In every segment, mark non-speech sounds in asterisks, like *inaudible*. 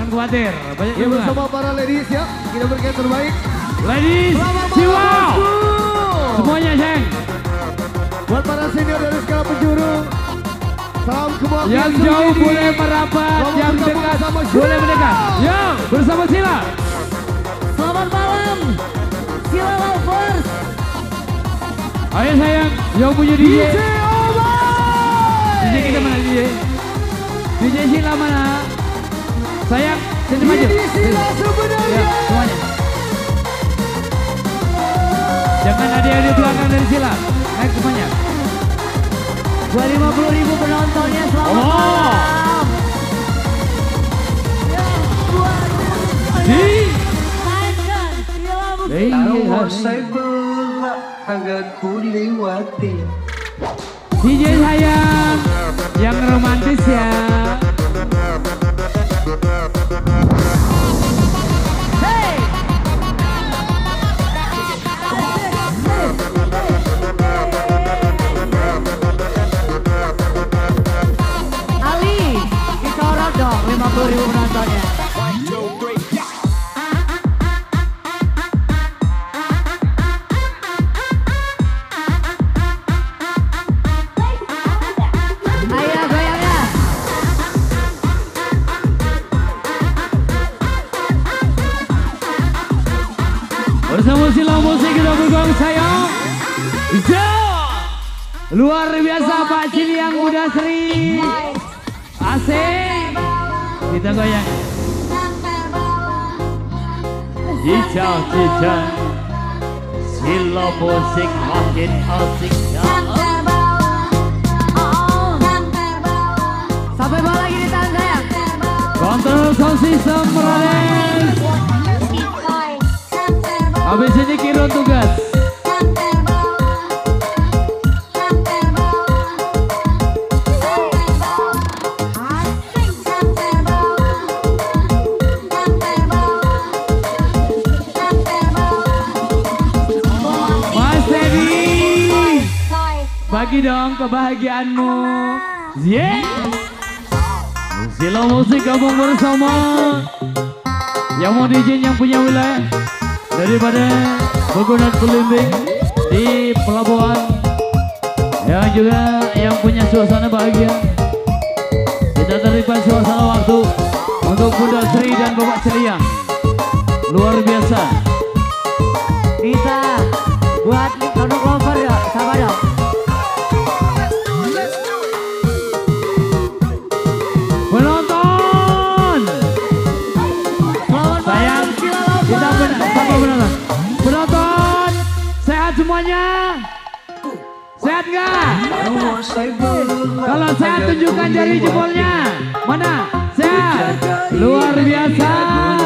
Jangan khawatir, banyak Ya bersama para ladies ya, kita berikan terbaik. Ladies, bosku. Semuanya, Ceng. Buat para senior dari segala penjuru. Salam kebahagiaan. Yang jauh sendiri. boleh merapat, Selamat yang dekat boleh mendekat. Yo, bersama Sila. Selamat malam. Sila Lovers. Ayo sayang, yang punya DJ. DJ. DJ kita mana DJ? DJ Sila mana? Sayang, sini maju. Ya, semuanya. Jangan ada yang di belakang dari Sila. Naik semuanya. 250 ribu penontonnya selamat Oh. malam. Ya, buat Di. Tahu saya pula agak kuliwati DJ sayang, yang romantis ya. Dong 50 ribu penontonnya. Muda Sri. Asik. Kita goyang. Cicau cicau. Sila Musik makin asik. Sampai bawah lagi di tangan saya. Kontrol sound system Raden. Habis ini kiro tugas. Bagi dong kebahagiaanmu. Yeah. Sila musik gabung bersama. Yang mau izin yang punya wilayah daripada Pegunat Belimbing di pelabuhan. Yang juga yang punya suasana bahagia. Kita terlibat suasana waktu untuk Bunda Sri dan Bapak Celiang. Luar biasa. Saya pula Kalau sehat tunjukkan jari jempolnya. Mana? Sehat. Luar biasa.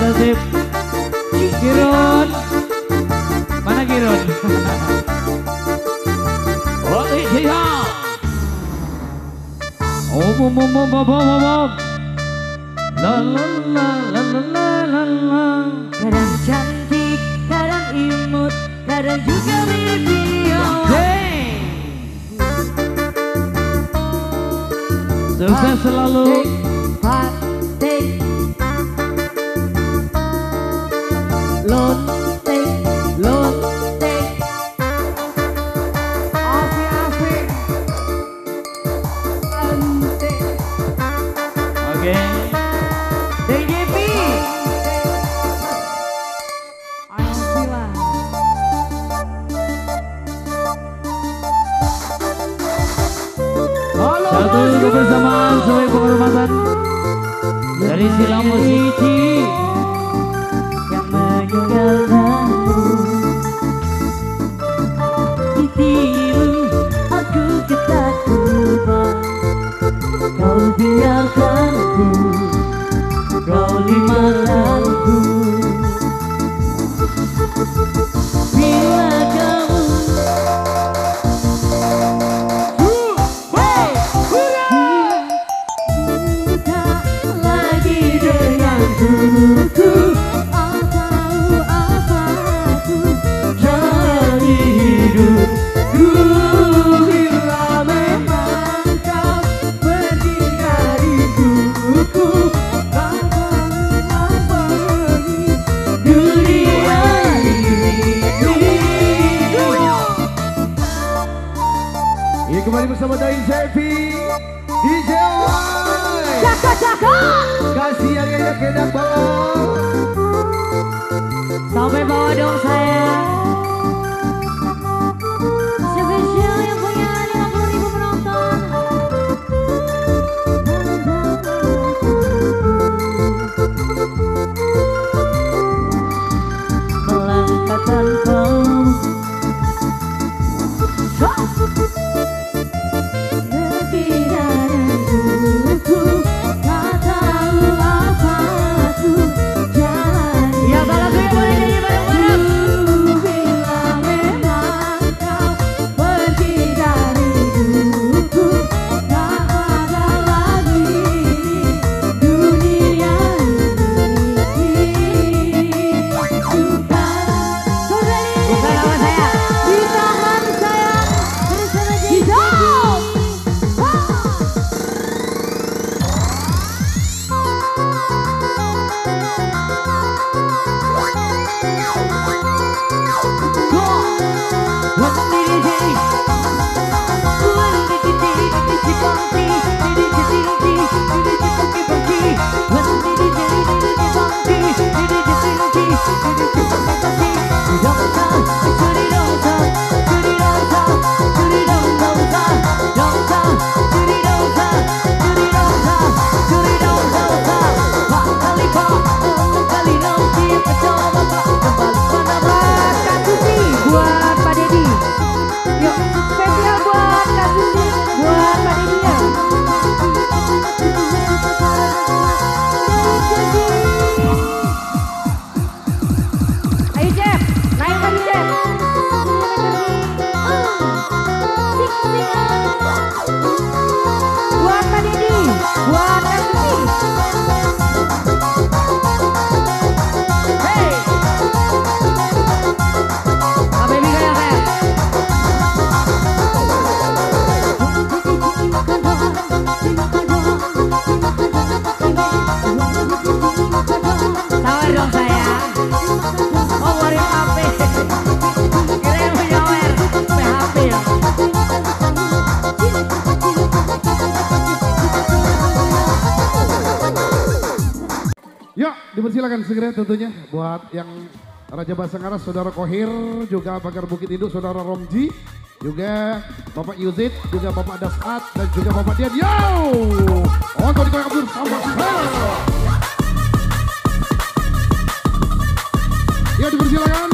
Tertib. Kirun. Mana Kirun? *laughs* Oh, iya. Om om om om om om om. La la la la la la la. Kadang cantik, kadang imut, kadang juga mirip dia. Sukses selalu. Oke. DJP Ayo sila Halo Satu kebersamaan. Sebagai penghormatan dari Sila Musiki. Segera tentunya buat yang Raja Basangaras, Saudara Kohir, juga Pagar Bukit Induk, Saudara Romji, juga Bapak Yuzid, juga Bapak Dasat, dan juga Bapak Dian. Yo! Untuk dikoyak bersama dipersilakan.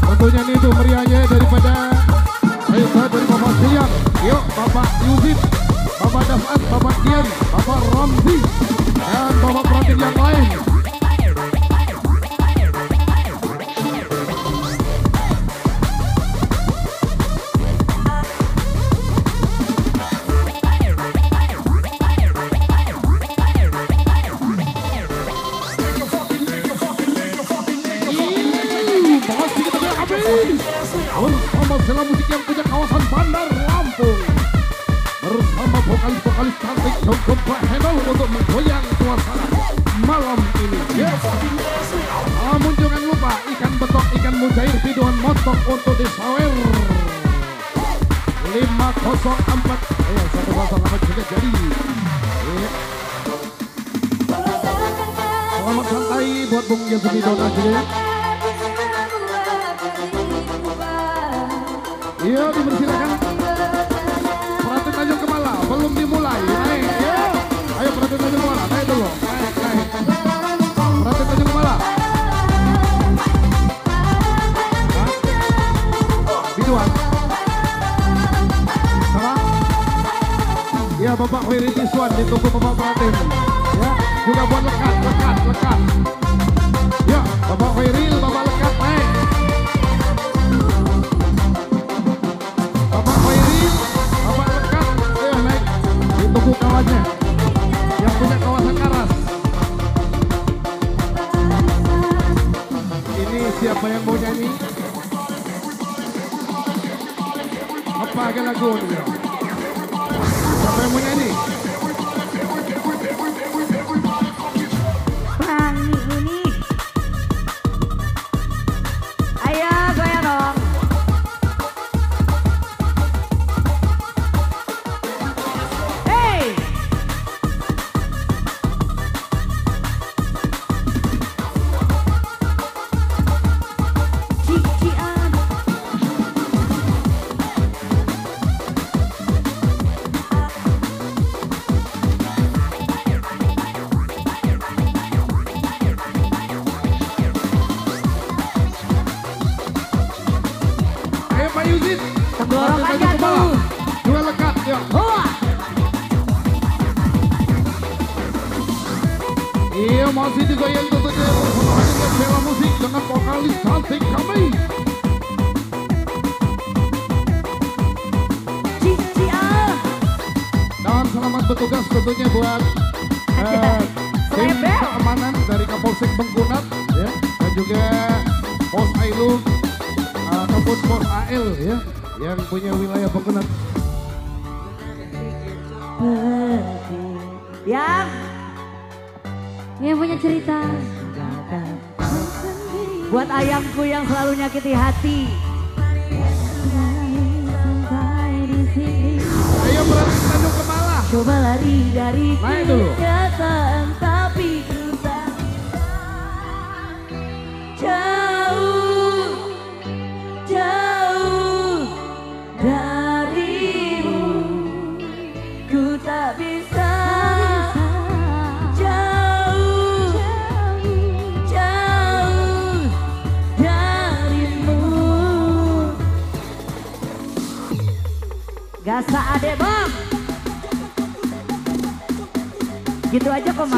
Tentunya ini tuh meriahnya daripada Ayo dari Bapak Siang, yuk Bapak Yuzid, Bapak Dafat, Bapak Dian, Bapak Pratik yang lain. Bersama sela musik yang punya kawasan Bandar Lampung Bersama vokalis-vokalis cantik untuk disawer 504 Eh, 104 juga jadi. Iya. Selamat santai buat Bung Yasumi Dona juga Iya dipersilakan Bapak Wiri Tiswan ditunggu Bapak Pratin Ya juga buat lekat lekat lekat Ya Bapak Wiril Bapak lekat naik Bapak Khairil, Bapak Lekat, ayo naik ditunggu kawannya yang punya kawasan Karas. Ini siapa yang mau nyanyi? Apa lagu ini? Ayo Pak. Tenggorok Perhatian aja tuh. Juga lekat ya. Hoa. Iya masih digoyang tentunya bersama dengan Bella Musik dengan vokalis cantik kami. Dan selamat bertugas tentunya buat eh, *laughs* tim keamanan dari Kapolsek Bengkunat ya dan juga Pos Ailu ataupun Pos AL ya yang punya wilayah Bengkunat. Yang Yang punya cerita buat ayamku yang selalu nyakiti hati. Ayo berarti Tanjung Kemala. Coba lari dari kenyataan Gasa adek bang. Gitu aja kok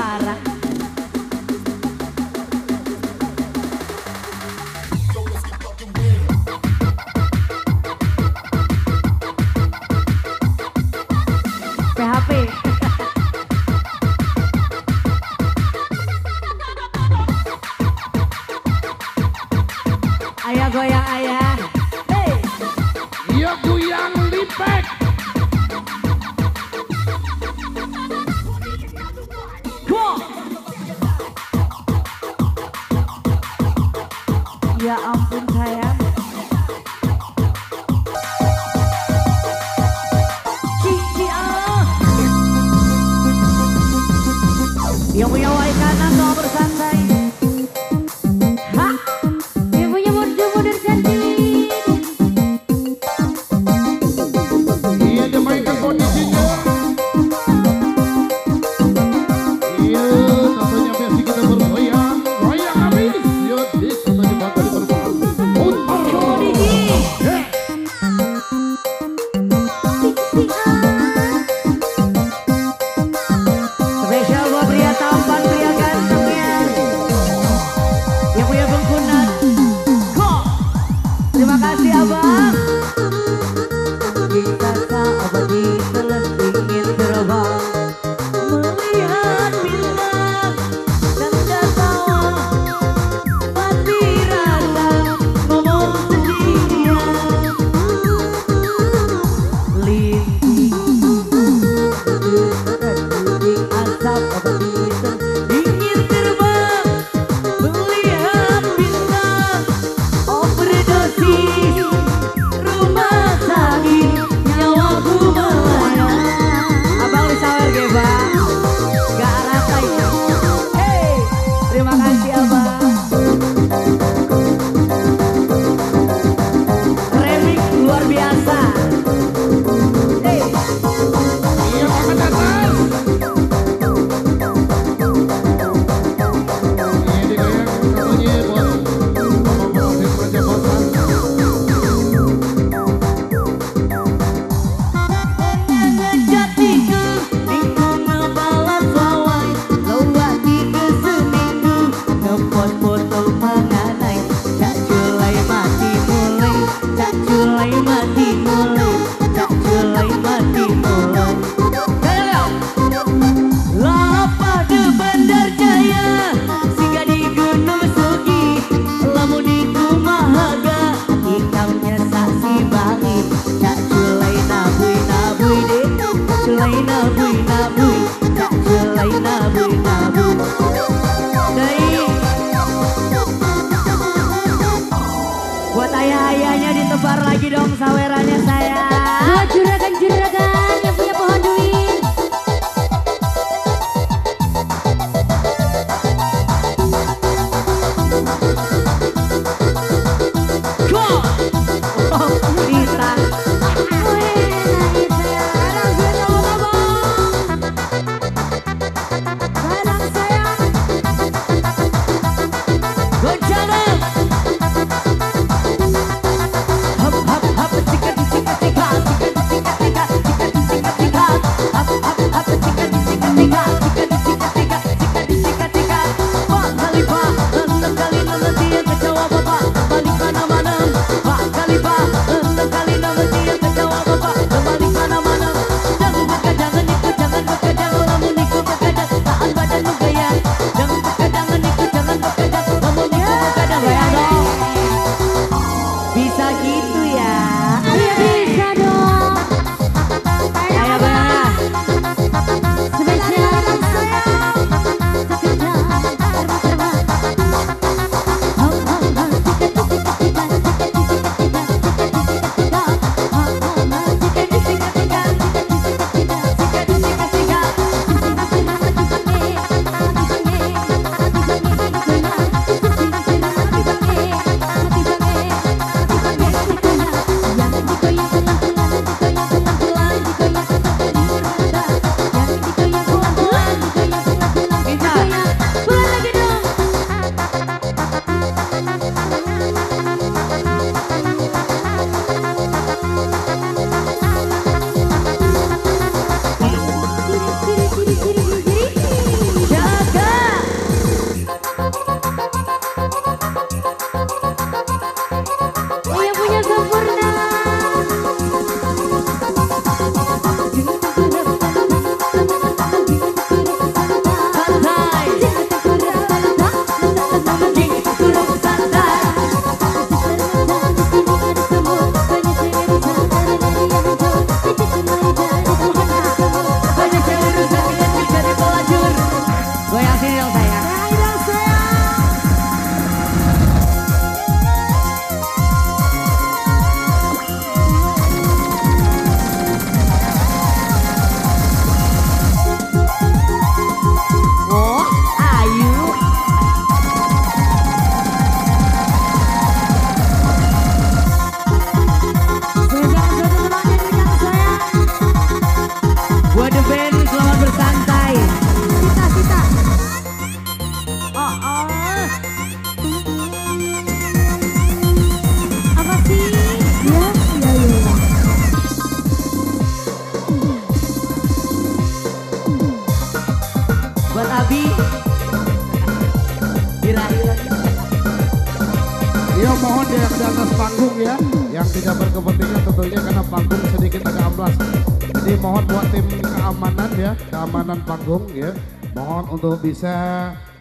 ya. Mohon untuk bisa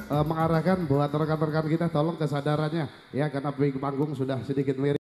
uh, mengarahkan buat rekan-rekan kita tolong kesadarannya ya karena panggung sudah sedikit miring.